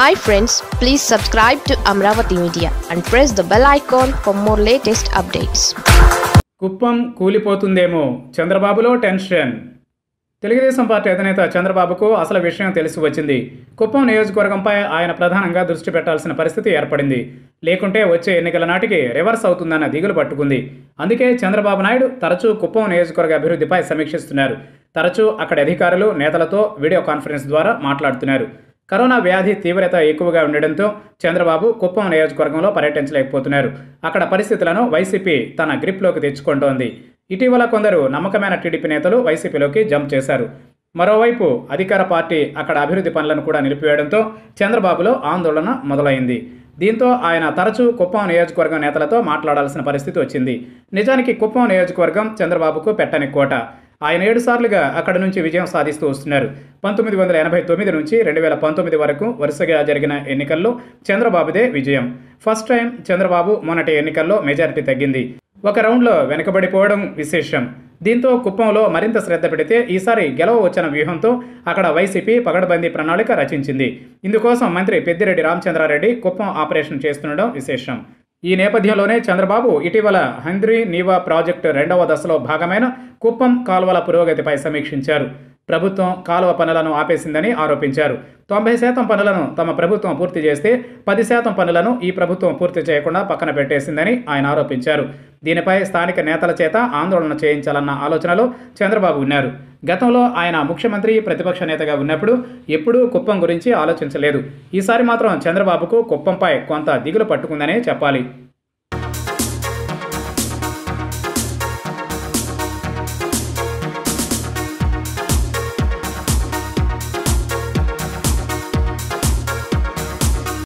Hi friends please subscribe to Amaravati media and press the bell icon for more latest updates Kuppam కూలిపోతుందేమో చంద్రబాబులో tension. Telugu Desam party అధినేత చంద్రబాబుకు అసలు విషయం తెలిసి వచ్చింది. కుప్పం నియోజకవర్గంపై ఆయన ప్రధానంగా దృష్టి పెట్టాల్సిన పరిస్థితి ఏర్పడింది. లేకుంటే వచ్చే ఎన్నికల నాటికి రివర్స్ అవుతుందన్న దిగులు పట్టుకుంది. అందుకే చంద్రబాబు నాయుడు తరచూ కుప్పం నియోజకవర్గ అభివృద్ధిపై సమీక్షిస్తున్నారు. తరచూ అక్కడి అధికారులు నేతలతో వీడియో కాన్ఫరెన్స్ ద్వారా మాట్లాడుతున్నారు. కరోనా వ్యాధి తీవ్రత ఎక్కువగా ఉండడంతో చంద్రబాబు కుప్పం నియోజకవర్గంలో పర్యటించలేకపోతున్నారు. అక్కడ పరిస్థితులను వైసీపీ తన గ్రిప్లోకి తెచ్చుకుంటోంది. ఇటీవల కొందరు నమ్మకమైన టీడీపీ నేతలు వైసీపీలోకి జంప్ చేశారు. మరోవైపు అధికార పార్టీ అక్కడ అభివృద్ధి పనులను కూడా నిలిపివేయడంతో చంద్రబాబులో ఆందోళన మొదలైంది. దీంతో ఆయన తరచూ కుప్పం నియోజకవర్గం నేతలతో మాట్లాడాల్సిన పరిస్థితి వచ్చింది. నిజానికి కుప్పం నియోజకవర్గం చంద్రబాబుకు పెట్టని కోట. ఆయన ఏడు సార్లుగా అక్కడ నుంచి విజయం సాధిస్తూ వస్తున్నారు. పంతొమ్మిది వందల ఎనభై తొమ్మిది నుంచి రెండు వేల పంతొమ్మిది వరకు వరుసగా జరిగిన ఎన్నికల్లో చంద్రబాబుదే విజయం. ఫస్ట్ టైం చంద్రబాబు మొన్నటి ఎన్నికల్లో మెజారిటీ తగ్గింది. ఒక రౌండ్లో వెనుకబడిపోవడం విశేషం. దీంతో కుప్పంలో మరింత శ్రద్ధ పెడితే ఈసారి గెలవవచ్చిన వ్యూహంతో అక్కడ వైసీపీ పగడబందీ ప్రణాళిక రచించింది. ఇందుకోసం మంత్రి పెద్దిరెడ్డి రామచంద్రారెడ్డి కుప్పం ఆపరేషన్ చేస్తుండడం విశేషం. ఈ నేపథ్యంలోనే చంద్రబాబు ఇటీవల హంద్రీ నీవా ప్రాజెక్టు రెండవ దశలో భాగమైన కుప్పం కాలువల పురోగతిపై సమీక్షించారు. ప్రభుత్వం కాలువ పనులను ఆపేసిందని ఆరోపించారు. తొంభై శాతం పనులను తమ ప్రభుత్వం పూర్తి చేస్తే పది శాతం పనులను ఈ ప్రభుత్వం పూర్తి చేయకుండా పక్కన పెట్టేసిందని ఆయన ఆరోపించారు. దీనిపై స్థానిక నేతల చేత ఆందోళన చేయించాలన్న ఆలోచనలో చంద్రబాబు ఉన్నారు. గతంలో ఆయన ముఖ్యమంత్రి ప్రతిపక్ష నేతగా ఉన్నప్పుడు ఎప్పుడూ కుప్పం గురించి ఆలోచించలేదు. ఈసారి మాత్రం చంద్రబాబుకు కుప్పంపై కొంత దిగులు పట్టుకుందనే చెప్పాలి.